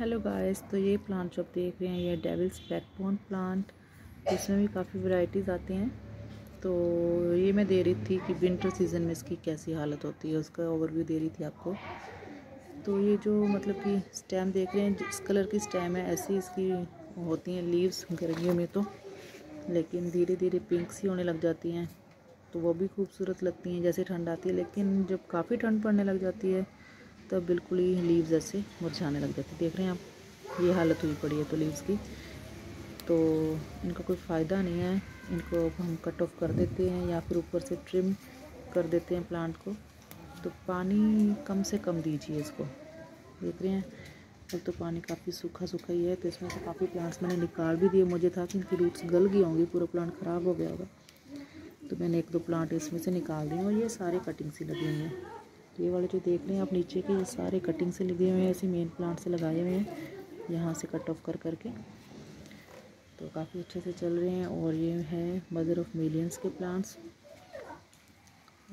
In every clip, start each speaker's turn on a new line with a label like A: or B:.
A: Hello guys तो ये plant जो आप देख रहे हैं, ये डेविल्स बैकबोन प्लांट इसमें भी काफ़ी वैरायटीज़ आते हैं। तो ये मैं दे रही थी कि विंटर सीज़न में इसकी कैसी हालत होती है, उसका ओवरव्यू दे रही थी आपको। तो ये जो मतलब कि स्टेम देख रहे हैं, जिस कलर की स्टेम है, ऐसी इसकी होती हैं लीव्स गर्मियों में तो। लेकिन धीरे धीरे पिंक सी होने लग जाती हैं तो वो भी खूबसूरत लगती हैं, जैसे ठंड आती है, लेकिन जब काफ़ी ठंड पड़ने लग जाती है तब बिल्कुल ही लीव्स ऐसे मुरझाने लग जाती देख रहे हैं आप? ये हालत हुई पड़ी है तो लीव्स की। तो इनका कोई फ़ायदा नहीं है। इनको हम कट ऑफ़ कर देते हैं या फिर ऊपर से ट्रिम कर देते हैं प्लांट को। तो पानी कम से कम दीजिए इसको। देख रहे हैं? अब तो पानी काफ़ी सूखा सूखा ही है तो इसमें से काफ़ी प्लांट्स मैंने निकाल भी दिए। मुझे था कि इनकी रूट्स गल गई होंगी, पूरा प्लांट ख़राब हो गया होगा। तो मैंने एक दो प्लांट इसमें से निकाल दिए और ये सारे कटिंग से लगे हुए हैं। ये वाले जो देख रहे हैं आप नीचे के, ये सारे कटिंग से लगे हुए हैं, ऐसे मेन प्लांट से लगाए हुए हैं। यहाँ से कट ऑफ़ कर करके। तो काफ़ी अच्छे से चल रहे हैं और ये है मदर ऑफ़ मिलियंस के प्लांट्स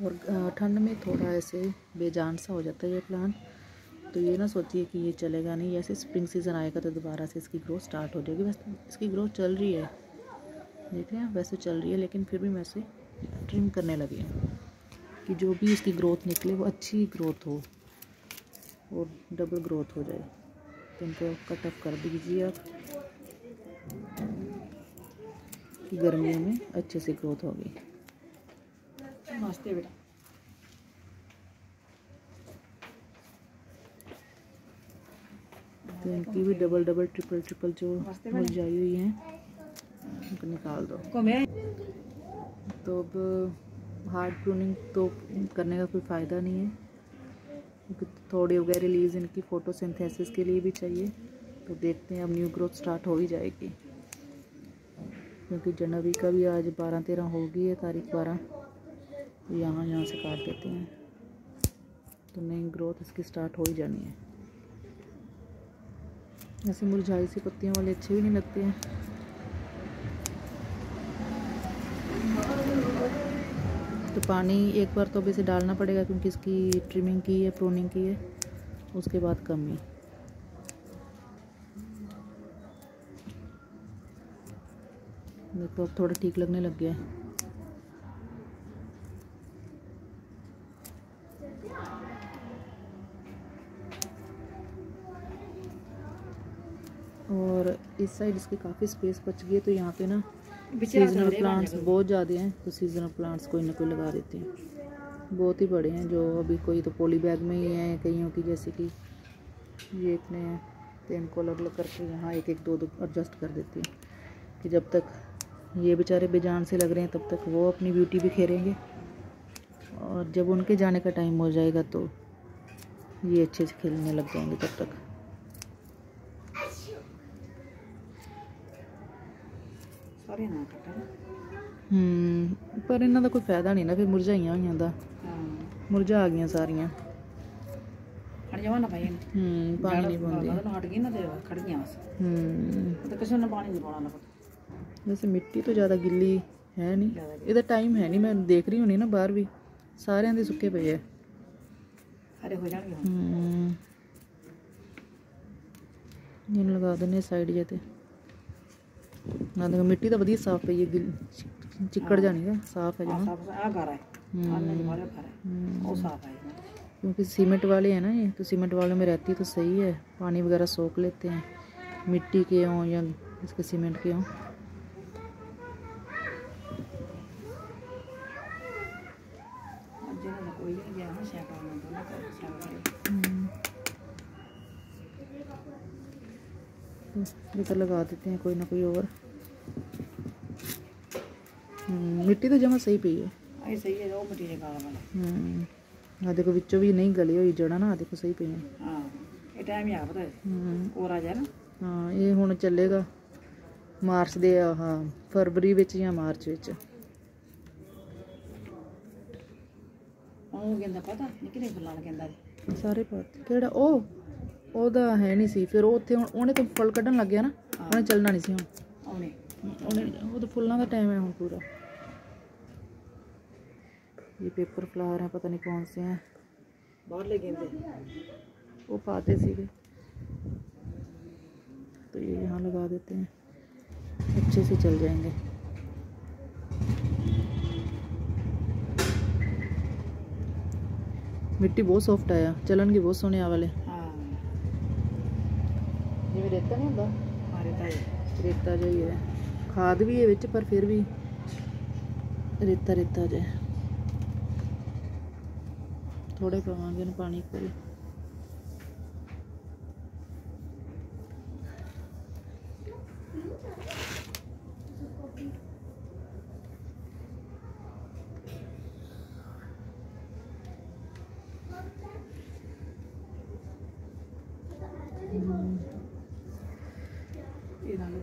A: और ठंड में थोड़ा ऐसे बेजान सा हो जाता है ये प्लांट तो ये ना सोचिए कि ये चलेगा नहीं, ऐसे स्प्रिंग सीज़न आएगा तो दोबारा से इसकी ग्रोथ स्टार्ट हो जाएगी। वैसे इसकी ग्रोथ चल रही है। देख रहे हैं, वैसे चल रही है, लेकिन फिर भी मैं इसे ट्रिम करने लगी हूँ। कि जो भी इसकी ग्रोथ निकले वो अच्छी ग्रोथ हो और डबल ग्रोथ हो जाए। तो इनको कट ऑफ़ कर दीजिए आप कि गर्मियों में अच्छे से ग्रोथ होगी।
B: नमस्ते बेटा।
A: तो इनकी भी डबल डबल ट्रिपल ट्रिपल जो मुरझाई हुई हैं उनको निकाल दो। तो अब हार्ड प्रूनिंग तो करने का कोई फ़ायदा नहीं है। क्योंकि थोड़ी वगैरह लीव्स इनकी फोटोसिंथेसिस के लिए भी चाहिए। तो देखते हैं, अब न्यू ग्रोथ स्टार्ट हो ही जाएगी। क्योंकि जनवरी का भी आज बारह तेरह हो गई है तारीख बारह। तो यहाँ यहाँ से काट देते हैं। तो नई ग्रोथ इसकी स्टार्ट हो ही जानी है। ऐसे मुरझाई सी पत्तियों वाले अच्छे भी नहीं लगते हैं। तो पानी एक बार तो अभी से डालना पड़ेगा क्योंकि इसकी ट्रिमिंग की है प्रोनिंग की है। उसके बाद कमी देखो अब थोड़ा ठीक लगने लग गया है। और इस साइड इसकी काफ़ी स्पेस बच गई है तो यहाँ पे ना सीजनल प्लांट्स बहुत ज़्यादा हैं तो सीजनल प्लांट्स कोई ना कोई लगा देते हैं। बहुत ही बड़े हैं जो अभी कोई तो पोली बैग में ही हैं कईयों की जैसे कि ये इतने हैं तो इनको अलग अलग करके यहाँ एक एक दो दो एडजस्ट कर देती हैं। कि जब तक ये बेचारे बेजान से लग रहे हैं तब तक वो अपनी ब्यूटी भी खेरेंगे और जब उनके जाने का टाइम हो जाएगा तो ये अच्छे से खेलने लग जाएँगे तब तक।
B: ਸਾਰੇ ਨਾ।
A: ਹੂੰ ਪਰ ਇਹਨਾਂ ਦਾ ਕੋਈ ਫਾਇਦਾ ਨਹੀਂ ਨਾ ਫਿਰ ਮੁਰਝਾਈਆਂ ਹੋਈਆਂ ਦਾ।
B: ਹਾਂ।
A: ਮੁਰਝਾ ਗਈਆਂ ਸਾਰੀਆਂ।
B: ਖੜ ਜਾਵਾਂ ਨਾ ਭਾਈ।
A: ਹੂੰ ਪਾਣੀ ਨਹੀਂ ਪਾਉਂਦੇ।
B: ਮਤਲਬ ਹਟ ਗਈ ਨਾ ਤੇ ਖੜ ਗਈਆਂ ਬਸ।
A: ਹੂੰ।
B: ਤੇ ਕਿਸੇ ਨੇ ਪਾਣੀ ਨਹੀਂ ਪਾਉਣਾ ਨਾ
A: ਵੈਸੇ ਮਿੱਟੀ ਤੋਂ ਜ਼ਿਆਦਾ ਗਿੱਲੀ ਹੈ ਨਹੀਂ। ਇਹਦਾ ਟਾਈਮ ਹੈ ਨਹੀਂ ਮੈਂ ਦੇਖ ਰਹੀ ਹੋਣੀ ਨਾ ਬਾਹਰ ਵੀ। ਸਾਰਿਆਂ ਦੇ ਸੁੱਕੇ ਪਏ ਆ।
B: ਹਰੇ ਹੋ ਜਾਣਗੇ
A: ਹੂੰ। ਇਹਨੂੰ ਲਗਾ ਦਿੰਨੇ ਸਾਈਡ ਜੇ ਤੇ। ना देखो मिट्टी तो बढ़िया साफ़ है
B: ये गिल चिकड़ जानी है साफ़ है जना आ घर है
A: क्योंकि सीमेंट वाले हैं ना ये तो सीमेंट वालों में रहती है तो सही है पानी वगैरह सोख लेते हैं मिट्टी के हों या इसके सीमेंट के हों
B: कोई
A: ये तो लगा देते हैं कोई ना कोई और हम्म, मिट्टी तो जमा सही पई है
B: ਇਹ ਸਹੀ ਹੈ ਉਹ ਮਿੱਟੀ ਦੇ ਗਾਲ ਵਾਲਾ
A: हम्म, आ देखो बिचों भी नहीं गली हुई जड़ा ना आ देखो सही पई है
B: ਹਾਂ ਇਹ ਟਾਈਮ ਹੀ ਆ ਪਤਾ
A: हम्म,
B: ਕੋਰਾ ਜਾ ਨਾ
A: ਹਾਂ ਇਹ ਹੁਣ ਚੱਲੇਗਾ ਮਾਰਚ ਦੇ ਆਹ ਫਰਵਰੀ ਵਿੱਚ ਜਾਂ ਮਾਰਚ ਵਿੱਚ
B: ਉਹ ਕਹਿੰਦਾ ਪਤਾ ਨਿੱਕੇ ਨਿੱਕੇ ਫੁੱਲਾਂ ਕਹਿੰਦਾ
A: ਸਾਰੇ ਪਾਤੇ ਕਿਹੜਾ ਉਹ ਉਹਦਾ ਹੈ ਨਹੀਂ ਸੀ ਫਿਰ ਉਹ ਉੱਥੇ ਹੁਣ ਉਹਨੇ ਤਾਂ ਫੁੱਲ ਕੱਢਣ ਲੱਗ ਗਿਆ ਨਾ ਉਹਨੇ ਚੱਲਣਾ ਨਹੀਂ ਸੀ ਹੁਣ
B: ਆਉਣੇ
A: ਉਹਨੇ ਉਹ ਤਾਂ ਫੁੱਲਾਂ ਦਾ ਟਾਈਮ ਹੈ ਹੁਣ पूरा ये पेपर फ्लावर हैं पता नहीं कौन से हैं
B: ਬਾਹਰਲੇ ਕਹਿੰਦੇ
A: वो पाते सीगे तो ये यहाँ लगा देते हैं अच्छे से चल जाएंगे मिट्टी बहुत सॉफ्ट आया चलन की बहुत सोने वाले
B: हाँ
A: ਜਿਵੇਂ ਰੇਤਾ ਨਹੀਂ ਹੁੰਦਾ?
B: ਮਾਰੇ ਤਾਂ
A: ਰੇਤਾ ਜਿਹਾ ਹੀ ਹੈ ਖਾਦ ਵੀ ਹੈ ਵਿੱਚ ਪਰ ਫਿਰ ਵੀ ਰੇਤਾ ਰੇਤਾ ਜਿਹਾ। ਥੋੜੇ ਪਾਵਾਂਗੇ ਇਹਨੂੰ ਪਾਣੀ ਪੂਰੀ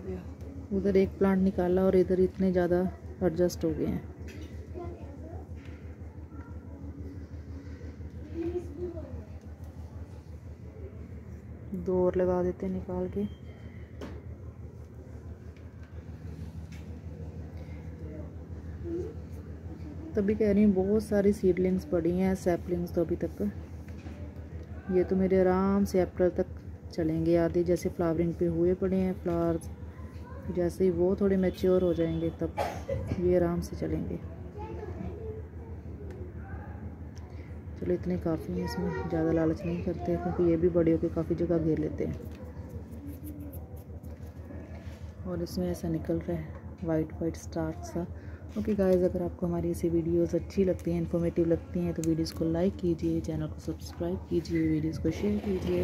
B: ये डाल दिया
A: उधर एक प्लांट निकाला और इधर इतने ज़्यादा एडजस्ट हो गए हैं। दो और लगा देते हैं निकाल के। तभी कह रही हूँ, बहुत सारी सीडलिंग्स पड़ी हैं सैपलिंग्स तो अभी तक। ये तो मेरे आराम से अप्रैल तक चलेंगे आधे, जैसे फ्लावरिंग पे हुए पड़े हैं फ्लावर्स जैसे ही वो थोड़े मेच्योर हो जाएँगे, तब ये आराम से चलेंगे। चलो, इतने काफ़ी हैं इसमें, ज़्यादा लालच नहीं करते, क्योंकि ये भी बड़े होकर काफ़ी जगह घेर लेते हैं। और इसमें ऐसा निकल रहा है वाइट वाइट स्टार्स सा। ओके गाइस अगर आपको हमारी ऐसी वीडियोस अच्छी लगती हैं इन्फॉर्मेटिव लगती हैं तो वीडियोस को लाइक कीजिए चैनल को सब्सक्राइब कीजिए वीडियोस को शेयर कीजिए।